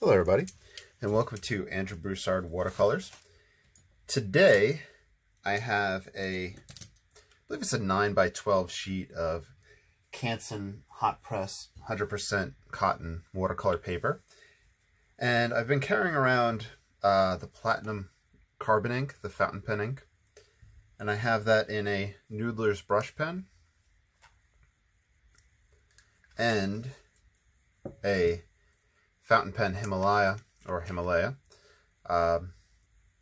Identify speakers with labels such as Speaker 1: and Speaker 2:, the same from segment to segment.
Speaker 1: Hello everybody and welcome to Andrew Broussard Watercolors. Today I have a, I believe it's a 9 by 12 sheet of Canson hot press 100% cotton watercolor paper and I've been carrying around uh, the Platinum Carbon ink, the fountain pen ink and I have that in a Noodler's brush pen and a fountain pen Himalaya or Himalaya um,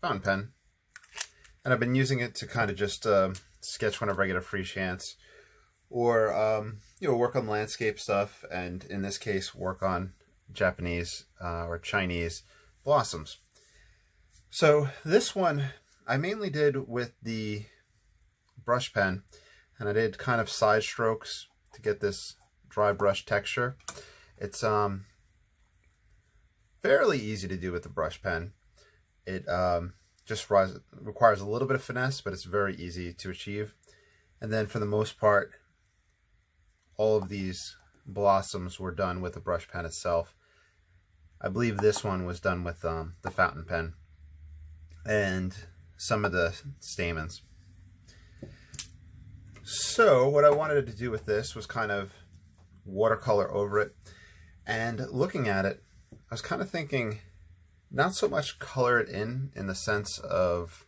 Speaker 1: fountain pen. And I've been using it to kind of just uh, sketch whenever I get a free chance or, um, you know, work on landscape stuff. And in this case, work on Japanese uh, or Chinese blossoms. So this one I mainly did with the brush pen and I did kind of side strokes to get this dry brush texture. It's um fairly easy to do with the brush pen. It um, just requires a little bit of finesse, but it's very easy to achieve. And then for the most part, all of these blossoms were done with the brush pen itself. I believe this one was done with um, the fountain pen and some of the stamens. So what I wanted to do with this was kind of watercolor over it. And looking at it, I was kind of thinking not so much color it in in the sense of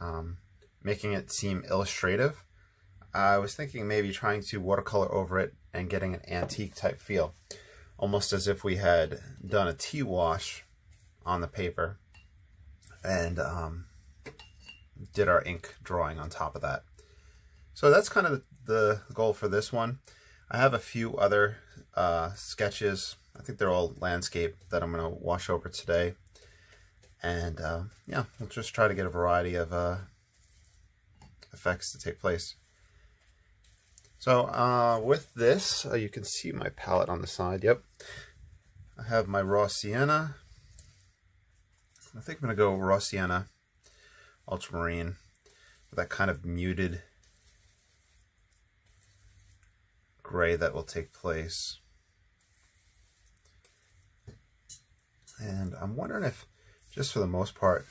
Speaker 1: um, making it seem illustrative. I was thinking maybe trying to watercolor over it and getting an antique type feel. Almost as if we had done a tea wash on the paper and um, did our ink drawing on top of that. So that's kind of the goal for this one. I have a few other uh, sketches I think they're all landscape that I'm going to wash over today. And uh, yeah, we'll just try to get a variety of uh, effects to take place. So uh, with this, uh, you can see my palette on the side. Yep. I have my raw sienna. I think I'm going to go raw sienna, ultramarine, with that kind of muted gray that will take place. And I'm wondering if, just for the most part,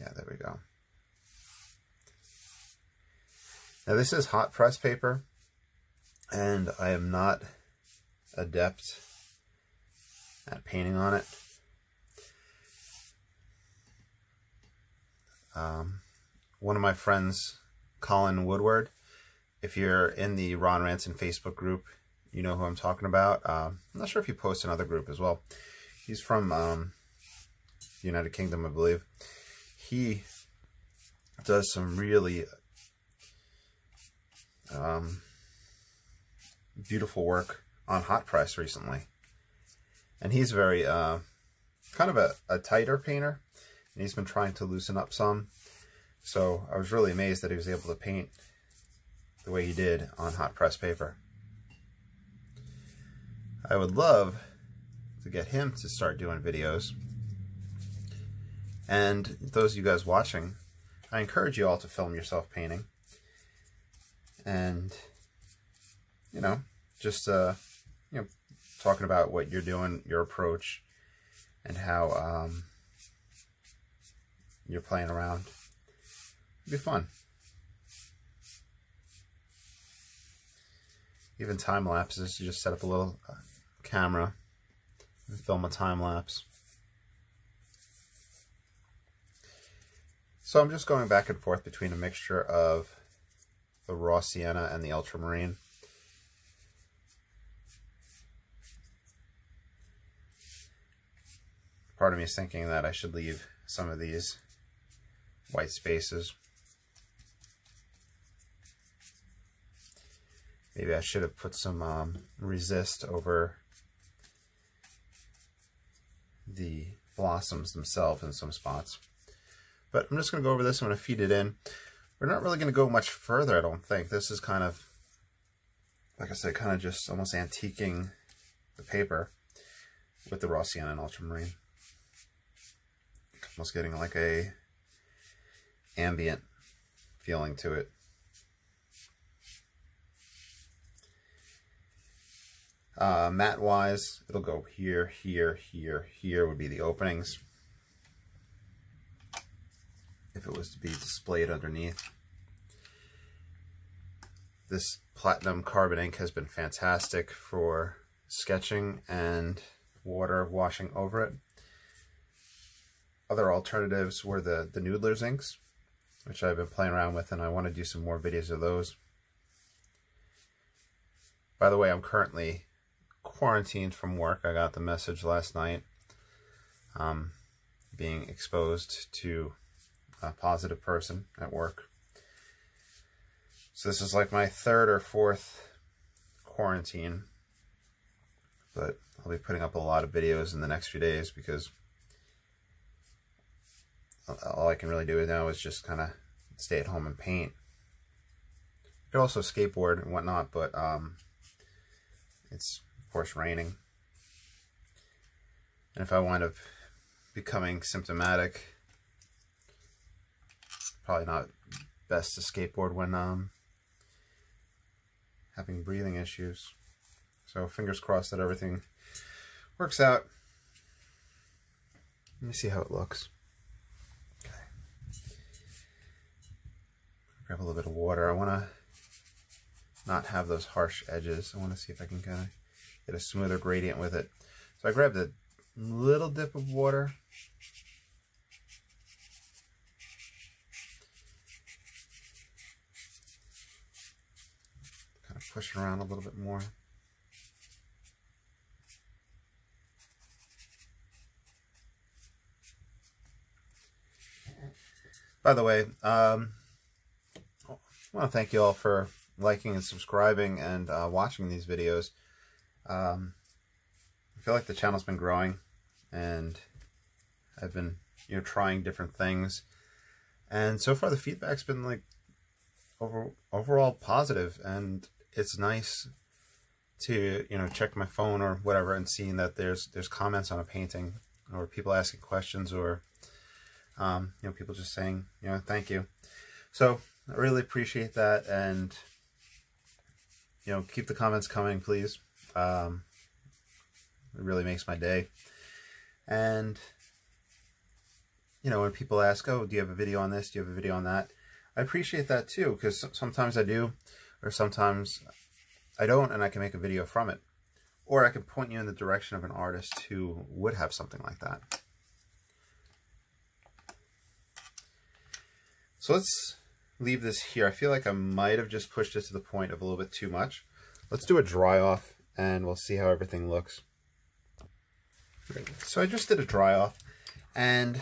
Speaker 1: yeah, there we go. Now this is hot press paper, and I am not adept at painting on it. Um, one of my friends, Colin Woodward, if you're in the Ron Ranson Facebook group, you know who I'm talking about. Uh, I'm not sure if he posts another group as well. He's from um, the United Kingdom, I believe. He does some really um, beautiful work on hot press recently. And he's very uh, kind of a, a tighter painter. And he's been trying to loosen up some. So I was really amazed that he was able to paint the way he did on hot press paper. I would love to get him to start doing videos. And those of you guys watching, I encourage you all to film yourself painting. And, you know, just, uh, you know, talking about what you're doing, your approach, and how um, you're playing around. It'd be fun. Even time lapses, you just set up a little uh, camera and film a time lapse. So I'm just going back and forth between a mixture of the raw sienna and the ultramarine. Part of me is thinking that I should leave some of these white spaces. Maybe I should have put some um, resist over the blossoms themselves in some spots. But I'm just going to go over this. I'm going to feed it in. We're not really going to go much further, I don't think. This is kind of, like I said, kind of just almost antiquing the paper with the raw sienna and ultramarine. Almost getting like a ambient feeling to it. Uh, matte wise, it'll go here, here, here, here would be the openings. If it was to be displayed underneath. This platinum carbon ink has been fantastic for sketching and water washing over it. Other alternatives were the, the Noodler's inks, which I've been playing around with and I want to do some more videos of those. By the way, I'm currently quarantined from work. I got the message last night um, being exposed to a positive person at work. So this is like my third or fourth quarantine. But I'll be putting up a lot of videos in the next few days because all I can really do now is just kind of stay at home and paint. I could also skateboard and whatnot, but um, it's course raining. And if I wind up becoming symptomatic, probably not best to skateboard when um, having breathing issues. So fingers crossed that everything works out. Let me see how it looks. Okay. Grab a little bit of water. I want to not have those harsh edges. I want to see if I can kind of get a smoother gradient with it. So I grabbed a little dip of water. Kind of pushing around a little bit more. By the way, um, I want to thank you all for liking and subscribing and uh, watching these videos. Um, I feel like the channel's been growing and I've been, you know, trying different things. And so far the feedback's been like over overall positive and it's nice to, you know, check my phone or whatever and seeing that there's there's comments on a painting or people asking questions or um, you know, people just saying, you know, thank you. So I really appreciate that. And, you know, keep the comments coming, please. Um, it really makes my day. And, you know, when people ask, oh, do you have a video on this? Do you have a video on that? I appreciate that too, because sometimes I do, or sometimes I don't, and I can make a video from it. Or I can point you in the direction of an artist who would have something like that. So let's leave this here. I feel like I might have just pushed it to the point of a little bit too much. Let's do a dry off and we'll see how everything looks. So I just did a dry off and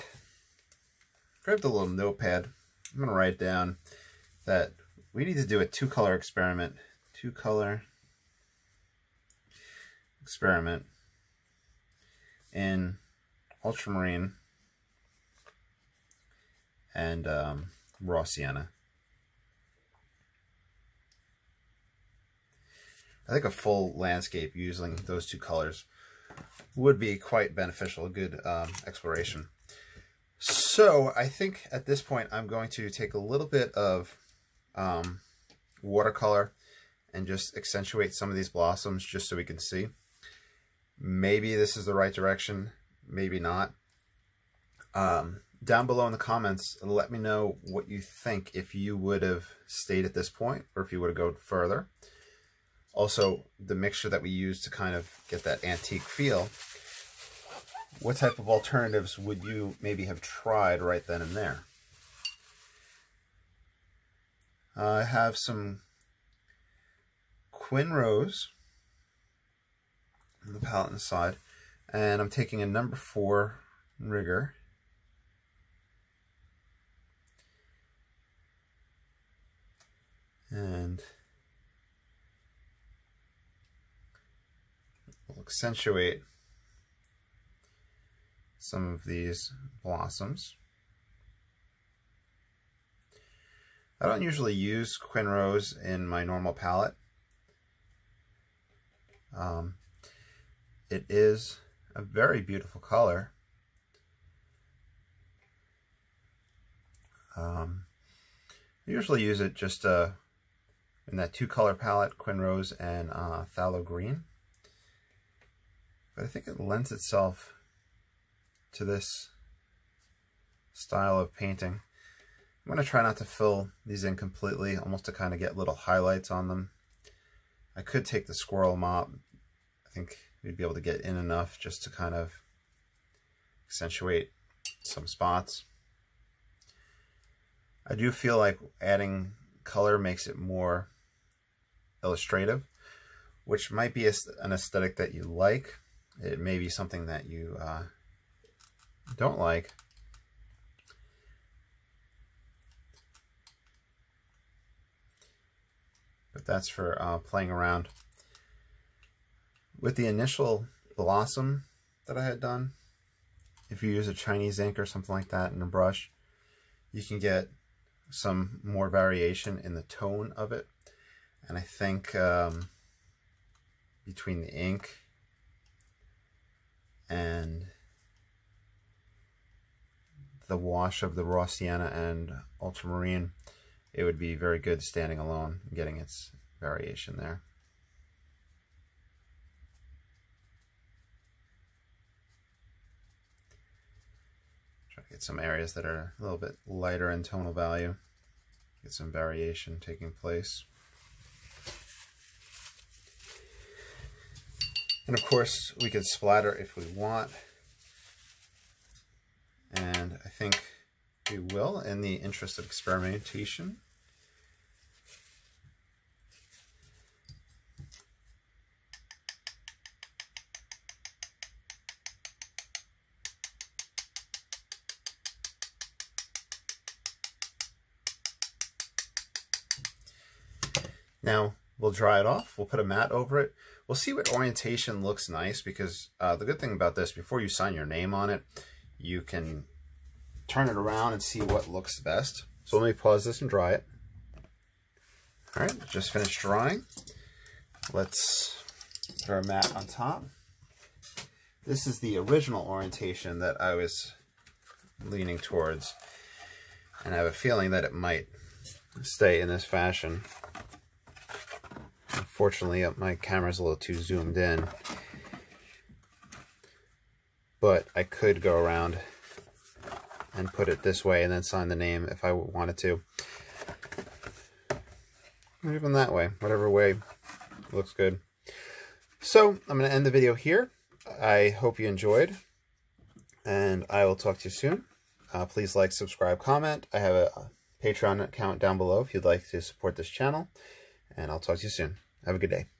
Speaker 1: grabbed a little notepad. I'm going to write down that we need to do a two color experiment. Two color experiment in ultramarine and um, raw sienna. I think a full landscape using those two colors would be quite beneficial, a good um, exploration. So I think at this point I'm going to take a little bit of um, watercolor and just accentuate some of these blossoms just so we can see. Maybe this is the right direction, maybe not. Um, down below in the comments, let me know what you think if you would have stayed at this point or if you would have gone further. Also, the mixture that we use to kind of get that antique feel. What type of alternatives would you maybe have tried right then and there? Uh, I have some Quin Rose on the palette inside, and I'm taking a number four rigger and accentuate some of these blossoms. I don't usually use Quin Rose in my normal palette. Um, it is a very beautiful color. Um, I usually use it just uh, in that two color palette, Quin Rose and uh, Phthalo Green. But I think it lends itself to this style of painting. I'm going to try not to fill these in completely, almost to kind of get little highlights on them. I could take the squirrel mop. I think we'd be able to get in enough just to kind of accentuate some spots. I do feel like adding color makes it more illustrative, which might be an aesthetic that you like. It may be something that you uh, don't like. But that's for uh, playing around. With the initial blossom that I had done, if you use a Chinese ink or something like that in a brush, you can get some more variation in the tone of it. And I think um, between the ink and the wash of the raw sienna and ultramarine, it would be very good standing alone getting its variation there. Try to get some areas that are a little bit lighter in tonal value. Get some variation taking place. And of course, we can splatter if we want. And I think we will in the interest of experimentation. Now we'll dry it off. We'll put a mat over it. We'll see what orientation looks nice because uh, the good thing about this, before you sign your name on it, you can turn it around and see what looks best. So let me pause this and dry it. All right, just finished drying. Let's put our mat on top. This is the original orientation that I was leaning towards. And I have a feeling that it might stay in this fashion. Unfortunately, uh, my camera's a little too zoomed in. But I could go around and put it this way and then sign the name if I wanted to. Or even that way, whatever way looks good. So I'm going to end the video here. I hope you enjoyed, and I will talk to you soon. Uh, please like, subscribe, comment. I have a Patreon account down below if you'd like to support this channel, and I'll talk to you soon. Have a good day.